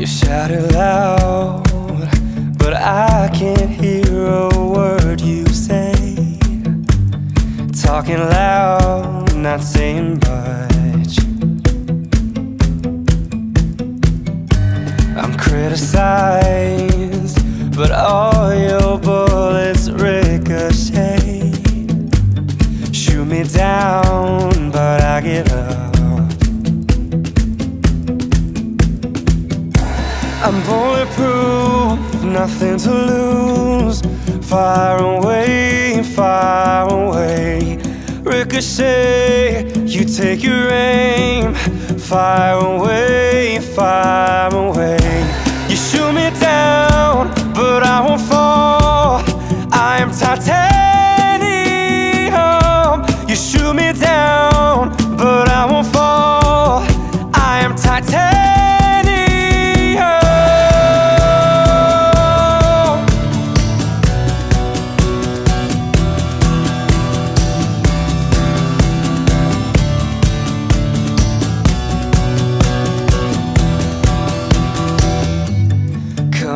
You shout it loud, but I can't hear a word you say. Talking loud, not saying much. I'm criticized, but all your I'm bulletproof, nothing to lose. Far away, far away. Ricochet, you take your aim. Far away, far away.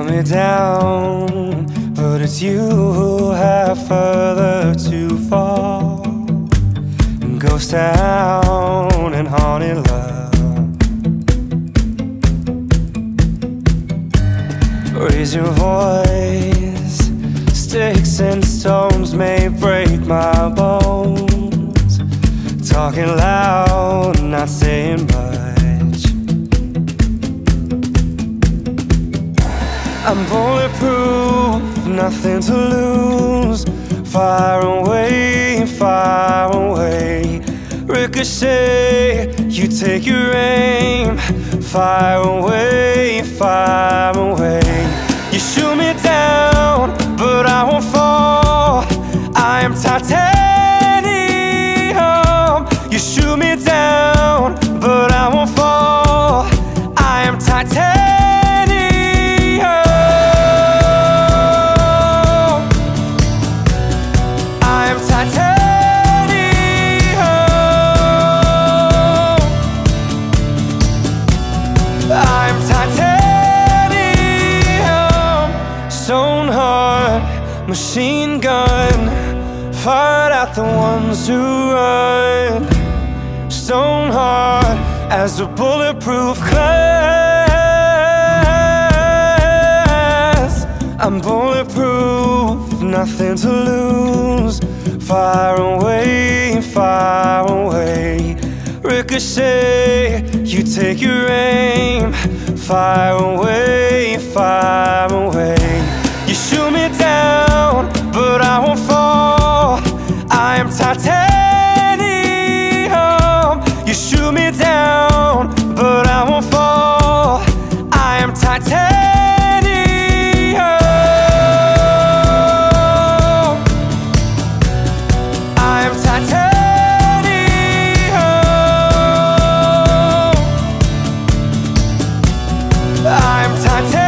Me down, but it's you who have further to fall. Ghost town and haunted love. Raise your voice. Sticks and stones may break my bones. Talking loud, not saying I'm bulletproof, nothing to lose. Far away, far away. Ricochet, you take your aim. Far away, far away. You shoot me down, but I won't fall. I am titanium. You shoot me down, but I won't fall. I am titanium. Stone heart, machine gun. Fired at the ones who run. Stone heart as a bulletproof glass. I'm bulletproof, nothing to lose. Far away, far away. Ricochet, you take your aim. Far away. You shoot me down, but I won't fall. I am titanium. I am titanium. I am titanium.